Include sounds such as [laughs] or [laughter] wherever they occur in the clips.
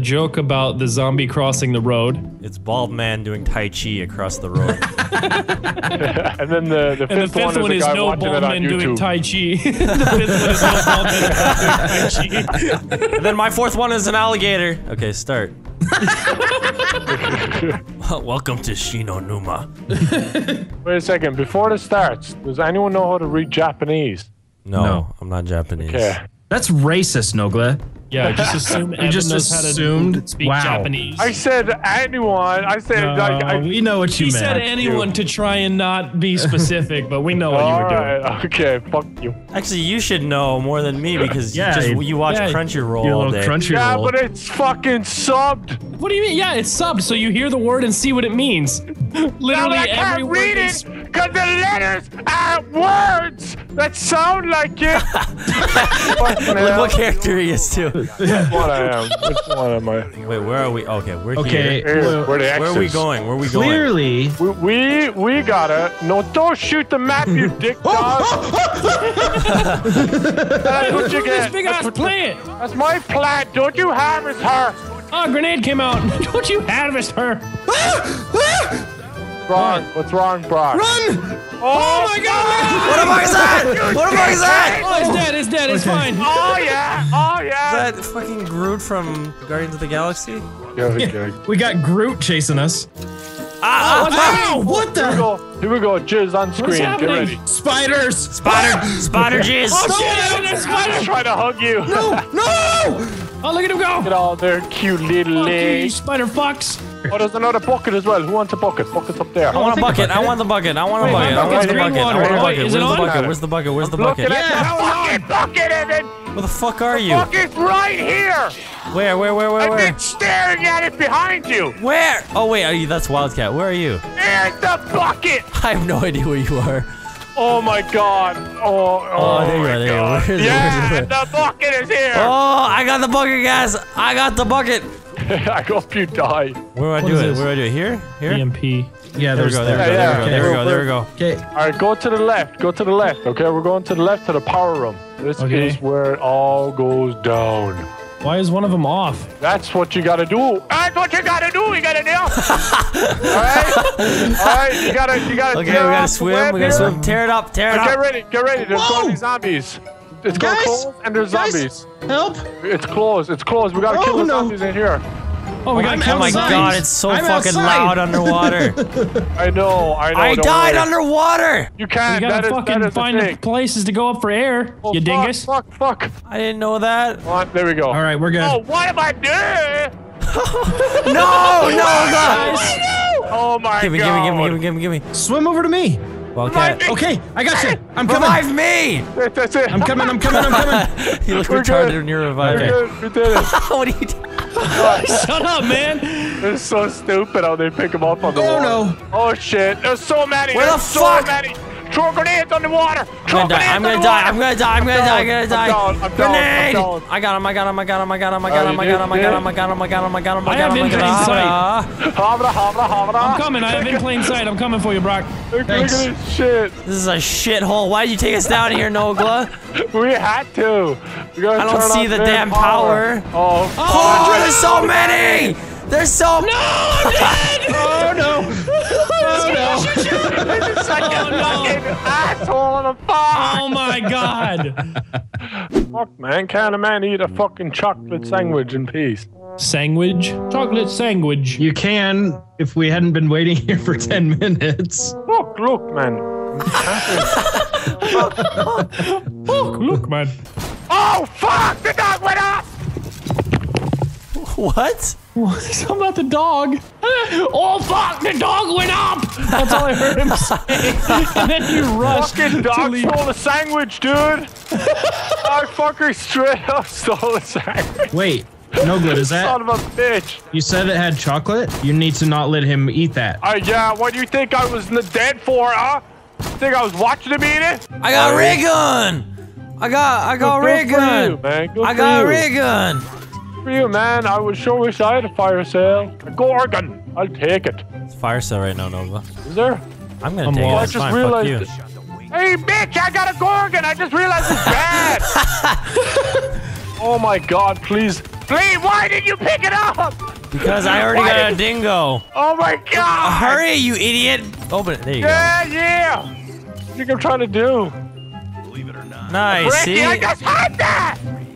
joke about the zombie crossing the road. It's bald man doing tai chi across the road. [laughs] [laughs] and then the, the And the fifth, one fifth one is [laughs] is no bald man doing Tai Chi. the fifth one is no bald men doing Tai Chi. and then my fourth one is an alligator. Okay, start. Welcome to Shino Numa. Wait a second. Before this starts, does anyone know how to read Japanese? No, No. I'm not Japanese. Okay. That's racist, Nogla. Yeah, just assume [laughs] Evan just knows how to assumed? speak Wow. Japanese. I said anyone. I said No, like. I, we know what you he meant. said anyone to try and not be [laughs] specific, but we know what you were doing. right. Okay. Fuck you. Actually, you should know more than me because [laughs] Yeah, you just you watch yeah, Crunchyroll Your all little day. Crunchyroll. Yeah, but it's fucking subbed. What do you mean? Yeah, it's subbed, so you hear the word and see what it means. Now Literally I every can't word read is- it because the letters are words that sound like it. Fucking Look what character he is too. [laughs] Which one I am? Which one am I? Wait, where are we? Okay, we're Okay, here. Here, where the Where are we going? Where are we going? Clearly, We, we we gotta no don't shoot the map you [laughs] dick oh, oh, dog. Oh, that's what you This get. big That's, ass what- plant. that's my plan. Don't you harvest her. Oh, grenade came out. [laughs] Don't you harvest her. Ah, ah. Wrong. What's wrong, Brock? run! Oh, my God! What the fuck is that? What the fuck is that? Oh, it's dead. It's dead. It's fine. Oh yeah. Oh yeah. Is that fucking Groot from Guardians of the Galaxy? Yeah, okay. We got Groot chasing us. Ah! ah, Ow! What Here we the? go. Here we go. Jizz on screen. Get ready. Spiders! Spider! [laughs] Spider jizz! Oh, shit, Evan, there's I'm spider. trying to hug you. No! No. Oh, look at him go. Get all their cute little Fuck you, you legs. spider fucks. Oh, there's another bucket as well. Who wants a bucket? Bucket's up there. I want a bucket. I want the bucket. I want a bucket. my I want the bucket. I water. want the Wait, bucket. Where's the bucket? Where's the bucket? Where's the Looking bucket? at the fucking bucket, Evan. Where the fuck are you? Bucket's right here. Where? Where? Where? Where? I've been staring at it behind you. Where? Oh wait, are you? That's Wildcat. Where are you? There's the bucket. [laughs] I have no idea where you are. Oh my god. Oh, oh, Oh, there you are. [laughs] There you are. Yeah, the bucket is here. Oh, I got the bucket, guys. I got the bucket. [laughs] I hope you die. Where do I What do it? Where do I do it? Here? Here? EMP. Yeah, There we go. There we go. Yeah, There we go. yeah. There we go. There we go. Okay. All right, go to the left. Go to the left. Okay, we're going to the left to the power room. This Okay. is where it all goes down. Why is one of them off? That's what you gotta do. That's what you gotta do. You gotta nail. [laughs] all right, all right. You gotta, you gotta. Okay, we gotta off swim. We gotta swim. Tear it up. Tear it Get up. Get ready. Get ready. There's Whoa! gonna be zombies. It's gonna Guys, close and there's guys. zombies. Help! It's closed. It's closed. We gotta Oh, kill the no. zombies in here. Oh, we got I'm killed Oh my god, it's so I'm fucking outside. loud underwater. [laughs] I know. I know. I died worry. underwater. You can't. gotta That is, fucking that is find the the places to go up for air. Oh, you fuck, dingus. Fuck, fuck. I didn't know that. Come on, there we go. All right, we're good. Oh, what am I doing? [laughs] No, no, God. Oh my Give me, give me, give me, give me, give me, give me. Swim over to me. Wildcat. Revive Okay, I got you. I'm coming. Revive me! That- That's it. I'm coming. I'm coming. I'm [laughs] coming. You look We're retarded good. when you're We're good. We did it. [laughs] what are you doing? [laughs] Shut up, man. It's so stupid how they pick them up on the Oh, water. no. Oh shit! There's so many. Where the There's so fuck? many. Throw grenades on the water. Throw I'm gonna die. I'm gonna die. I'm gonna die. I'm gonna die. I'm gonna die. I'm down, I'm Grenade! I got him. I got him. I got him. I got him. I got him. I Oh, got him. I got him. I got him. I got him. I got him. I I got have him. I in plain got him. Havra, havra, havra. I'm coming. I have in plain sight. I'm coming for you, Brock. Look, look Thanks. at this shit. This is a shithole. Why did you take us down here, Nogla? We had to. I don't see the damn power. Oh, Oh, there's so many! There's so no. I'm dead. oh no. [laughs] Oh no. it's like a fucking asshole in a box. Oh my god. Fuck, man. Can a man eat a fucking chocolate sandwich in peace? Sandwich? Chocolate sandwich. You can if we hadn't been waiting here for 10 minutes. Look, look, man. [laughs] Oh, look, man. Oh, fuck! The dog went off! What? [laughs] Something about the dog. [laughs] Oh fuck! The dog went up. That's all I heard him say. [laughs] and then he rushed. Fucking to dog leave. stole the sandwich, dude! I fucker straight up stole the sandwich. Wait, no good. Is that Son of a bitch. you said it had chocolate? You need to not let him eat that. Uh, yeah, what do you think I was in the dead for, huh? Think I was watching him eat it? I got a ray gun. I got. I got a Good ray gun. I got a you. ray gun. For you, man. I would sure wish I had a fire sale. A Gorgon. I'll take it. It's fire sale right now, Nova. Is there? I'm gonna I'm take it. I just fine. Fuck realized you. Hey, bitch, I got a Gorgon. I just realized it's bad. [laughs] oh my god, please. Flea, why did you pick it up? Because I already Why got a dingo. Oh my god! Hurry, you idiot! Open it. There you Yeah, yeah! What do you think I'm trying to do? go. Nice. Ricky, See? I just had that!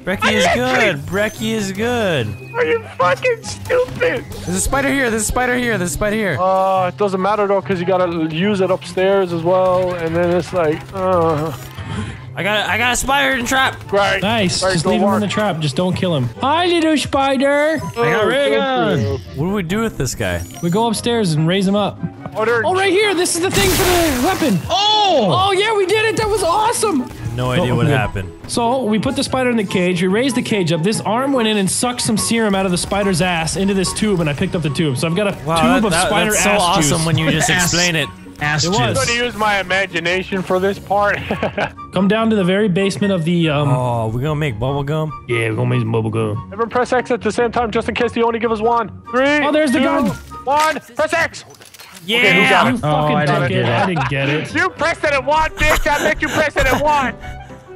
Brekkie is good. literally- Brekkie is good. Are you fucking stupid? There's a spider here. There's a spider here. There's a spider here. Uh, it doesn't matter though, because you gotta use it upstairs as well, and then it's like, uh, I got a, I got a spider in trap. great. Nice. Great, Just go leave him in the trap. Just don't kill him. Hi, little spider. Oh, got ray gun. What do we do with this guy? We go upstairs and raise him up. Oh, Oh, right here. This is the thing for the weapon. Oh! Oh, yeah, we did it. That was awesome. No idea Oh, what good. happened. So we put the spider in the cage. We raised the cage up. This arm went in and sucked some serum out of the spider's ass into this tube, and I picked up the tube. So I've got a Wow, tube that- of that- spider that's so ass awesome juice. when you [laughs] just explain it. Ass It juice. was. I'm gonna use my imagination for this part. [laughs] Come down to the very basement of the. Um, Oh, we're gonna make bubble gum. Yeah, we're gonna make some bubble gum. Everyone press X at the same time, just in case they only give us one. Three. Oh, there's the gun. One. Press X. Yeah. who got You it? Oh, fucking I didn't get it. it. I didn't get it. You pressed it at one, bitch. I bet you pressed it at one.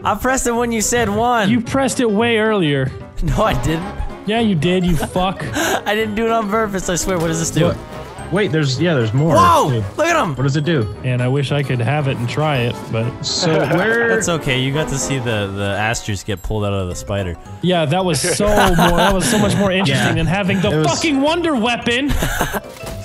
I pressed it when you said one. You pressed it way earlier. [laughs] No, I didn't. Yeah, you did. You fuck. [laughs] I didn't do it on purpose. I swear. What does this do? What? Wait, there's yeah, there's more. Whoa! Dude, Look at him. What does it do? And I wish I could have it and try it, but [laughs] So where? That's okay. You got to see the the ass juice get pulled out of the spider. yeah, that was so more. That was so much more interesting Yeah. than having the was- fucking wonder weapon.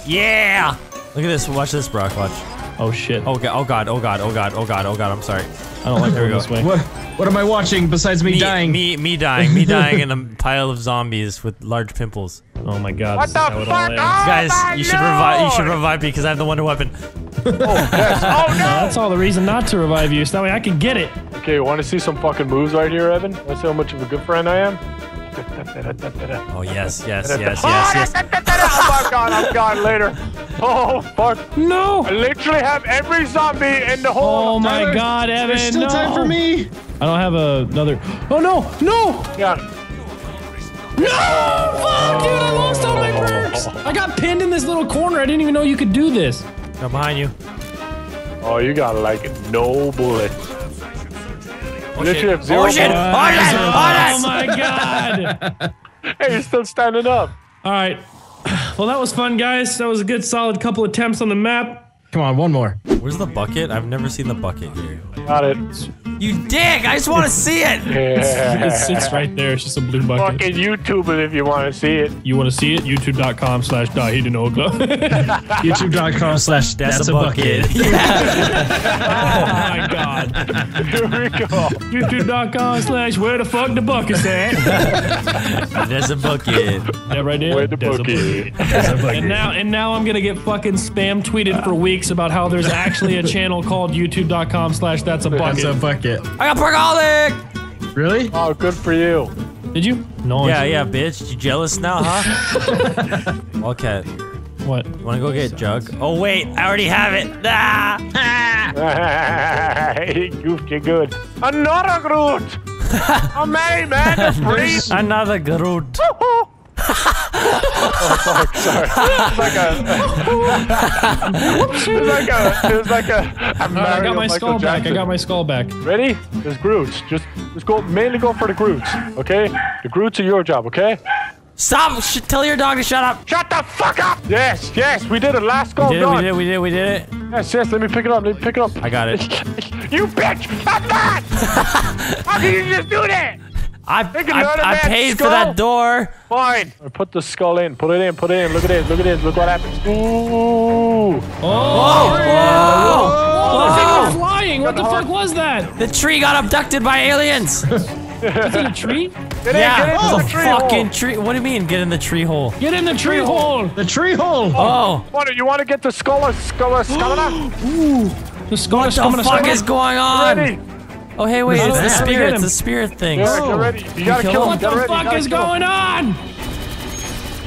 Yeah. Look at this. Watch this, Brock. Watch. Oh shit! Oh god. Oh god. Oh god. Oh god. Oh god. Oh god. I'm sorry. I don't like There we going go. this way. What? What am I watching besides me, Me dying? Me. Me dying. Me dying in a [laughs] pile of zombies with large pimples. Oh my god! What the is it all fuck? Oh, Guys, my you should revive. You should revive me because I have the wonder weapon. Oh, [laughs] yes. Oh no. That's all the reason not to revive you, so that way I can get it. Okay, want to see some fucking moves right here, Evan? Want to see how much of a good friend I am? Oh yes. Yes. Oh, Yes. Yes. Yes. Oh my god, I'm gone later. Oh fuck. No. I literally have every zombie in the whole. Oh my god, Evan! There's still no. time for me. I don't have another. Oh no! No! Yeah. No! Fuck, dude! I lost all my perks. I got pinned in this little corner. I didn't even know you could do this. I'm behind you. Oh, you got like no bullet. Oh Literally shit. have zero Oh shit. bullets. Oh shit. Oh Oh my god! [laughs] Hey, you're still standing up. All right. Well, that was fun, guys. That was a good, solid couple attempts on the map. Come on, one more. Where's the bucket? I've never seen the bucket here. Got it. You dick! I just want to see it. [laughs] It Yeah. sits right there. It's just a blue bucket. Fucking YouTube it if you want to see it. You want to see it? YouTube.com slash DaithiDeNogla. [laughs] YouTube.com slash that's a bucket. oh my god. Here we go. YouTube.com slash where the fuck the bucket's at. There's a bucket. Yeah, right there. Where the There's a bucket? And now, and now I'm gonna get fucking spam tweeted for weeks about how there's actually a channel called YouTube.com slash That's a That's a bucket. Bucket. I got Perkaholic! Really? Oh, good for you. Did you? No. Yeah, yeah, bitch. You jealous now, huh? [laughs] Wildcat, What? wanna go get Jug? Oh wait, I already have it. Ah! [laughs] he [laughs] goofed you good. Another Groot. oh, man, man, the freeze. Another Groot. Oh, fuck, sorry. [laughs] It's like a. it was like a. It was like a. a I Mario got my Michael skull back. I got my skull back. Ready? There's Groots. Just, just go. Mainly go for the Groots. Okay. The Groots are your job. Okay. Stop! Sh tell your dog to shut up. Shut the fuck up. Yes, yes, we did it. Last skull Did it, we done. did, we did, we did it. Yes, yes. Let me pick it up. Let me pick it up. I got it. [laughs] you bitch! I'm not. [laughs] How can you just do that? I, Think I, the I man's paid for that door. Fine. Put the skull in. Put it in. Put it in. Look at it. Look at it. Look what happens. Ooh. Whoa! Oh, Whoa! the thing Whoa! was flying. What the fuck was that? The tree got abducted by aliens. [laughs] Is it a tree? Get in, yeah, get into there's the a tree fucking hole. tree. What do you mean, get in the tree hole? Get in the tree hole. The tree hole. Oh, What, you want to get the skull or skull or skull? [gasps] The skull what is the coming. fuck to is going on? Ready? Oh, hey, wait, it's the we- how do we spirit. It's the spirit thing. Yeah, get ready. You gotta kill kill him? him. What the fuck is kill going on?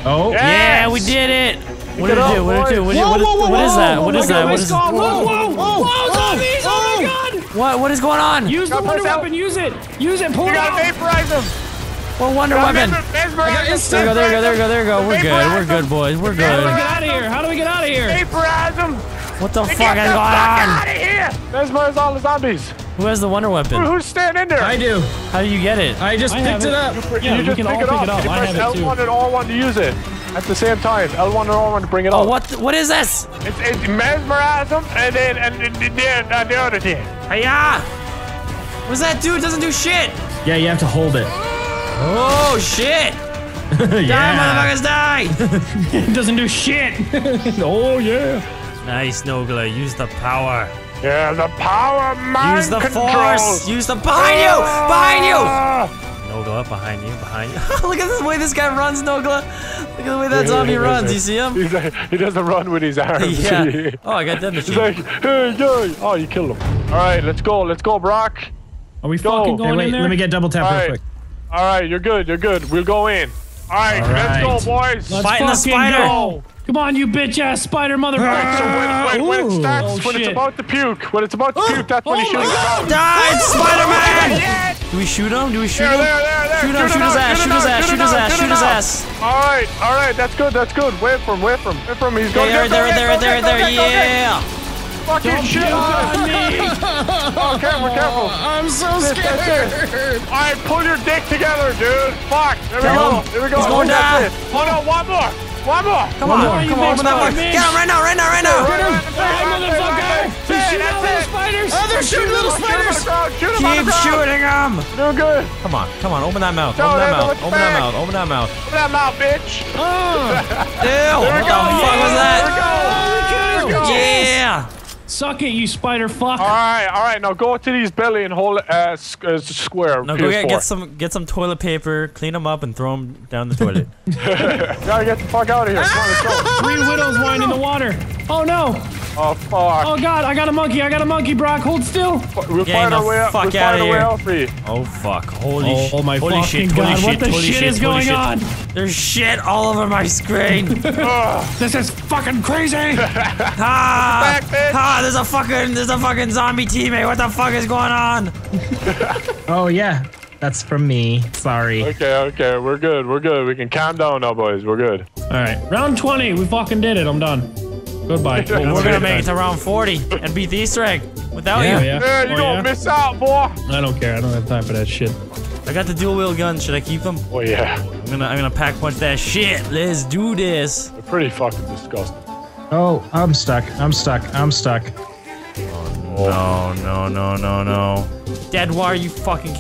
Oh. Yeah, we did it. What it did it do? What did it do? What boys. what is- Whoa, whoa, what is that? whoa, What whoa, is that? My What is. Whoa, whoa, whoa, whoa, zombies! Oh my god! what? What is going on? Use the wonder press out. weapon. Use it. Use it. Pull You it gotta vaporize him. What wonder Gotta weapon? mes- mesmerize. There you go, there you go, there you go, there you go. We're good, we're good, boys. We're How do we good. get out of here? How do we get out of here? Vaporize him. What the fuck is going on? Get the fuck out of here. Mesmerize all the zombies. Who has the wonder Who- weapon? Who's standing in there? I do. How do you get it? I just I picked it it. up. Yeah, you just pick it pick up. it up. You I press have it too. L1 and R1 to use it at the same time. L1 and R1 to bring it Oh, up. what? What is this? It's, it's mesmerism and then and then, then uh, the other thing. Hiya! What's that dude? Doesn't do shit. Yeah, you have to hold it. Oh shit! [laughs] Die, motherfuckers, die! [laughs] It doesn't do shit. [laughs] oh yeah. nice, Nogla. Use the power. Yeah, the power of mind Use the control. force. Use the behind you. Behind you. Ah! Nogla, behind you. Behind you. [laughs] Look at the way this guy runs, Nogla. Look at the way that zombie runs. You see him? He's like, he doesn't run with his arms. [laughs] Yeah. Oh, I got that He's like, hey, yay. Oh, you killed him. All right, let's go. Let's go, Brock. Are we Go. fucking Hey, going Hey, wait, in there? let me get double tap All real right. quick. All right, you're good. You're good. We'll go in. All right, All let's go, boys. Let's Fighting the spider. go. Come on, you bitch ass spider So motherfucker. when, when, when it starts, Oh, when it's about to puke, when it's about to puke, that's when he Oh shoots my it. Die, Spider-Man! Oh, oh, oh. Do we shoot him? Do we shoot him? there, there, there. Shoot him! it Shoot his ass! Shoot his ass! Shoot his ass! Shoot his ass! All right, all right, that's good, that's good. Wait for him, wait for him, wait for him. He's going Yeah, to right there, there, there, there. Yeah! Fucking shit. on. [laughs] Oh, careful, careful. [laughs] I'm so scared! it. All right, pull your dick together, dude. Fuck. There we go. him. There we go. He's going down. it. Hold on, one more. One more. Come on, more, come on, big open that spider Get him right now, right now, right now! Right, Hey, motherfucker. He's shooting that's all it. spiders. Oh, they're shooting little him spiders. Him Keep shooting him! Doing good. Come on, come on, open that mouth, open that mouth, open that mouth, open that mouth. Open that mouth, bitch. Mm. [laughs] Ew! What the fuck was that? There we go. Yeah! Suck it, you spider fuck. All right, all right. Now go to these belly and hold it uh, s- uh, square. No, go get, get some get some toilet paper, clean them up, and throw them down the toilet. [laughs] Gotta get the fuck out of here. Come on, let's go. Three widows wine in the water. Oh no. Oh fuck. Oh god, I got a monkey. I got a monkey, Brock. Hold still. We'll Getting find our way out. fuck We'll outta find our way here. out for you. oh fuck! Holy Oh, shit! my holy fucking shit! Holy god, shit! what the holy shit shit! is holy going shit. on? There's shit all over my screen. [laughs] This is fucking crazy. [laughs] ah! Back, bitch. Ah! Ah, there's a fucking there's a fucking zombie teammate. What the fuck is going on? [laughs] Oh yeah, that's from me. Sorry. Okay, okay, we're good. We're good. We can calm down now, boys. We're good. All right, round 20. We fucking did it. I'm done. Goodbye. [laughs] Well, We're gonna make it to round 40 and beat the Easter egg without Yeah, you. yeah. Yeah, you Oh, don't yeah? miss out, boy. I don't care. I don't have time for that shit. I got the dual wheel gun. Should I keep them? Oh yeah, I'm gonna I'm gonna pack punch that shit. Let's do this. they're pretty fucking disgusting. Oh, I'm stuck. I'm stuck. I'm stuck. Oh, No, no, no, no, no. Dad, why are you fucking